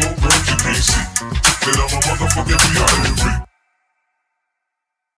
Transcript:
gon' burn your I'm a motherfucking reality.